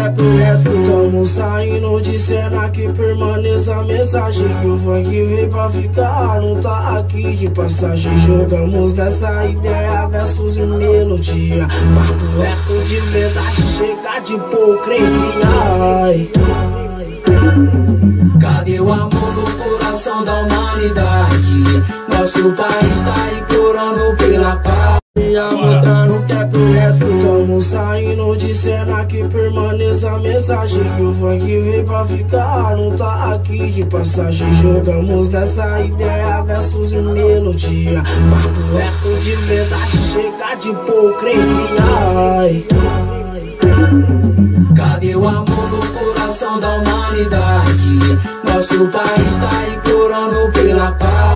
quer progresso Tamo saindo de cena que permaneça a mensagem Que o funk veio pra ficar, não tá aqui de passagem Jogamos nessa ideia, versos e melodia Papo reto de verdade, chega de hipocrisia Ai. Cadê o amor do coração da humanidade? Nosso país tá implorando pela paz Tamo saindo de cena que permaneça a mensagem. Que o funk veio pra ficar, não tá aqui de passagem. Jogamos nessa ideia, versos e melodia. Papo reto de verdade, chega de hipocrisia. Ai. Cadê o amor do coração da humanidade? Nosso país tá implorando pela paz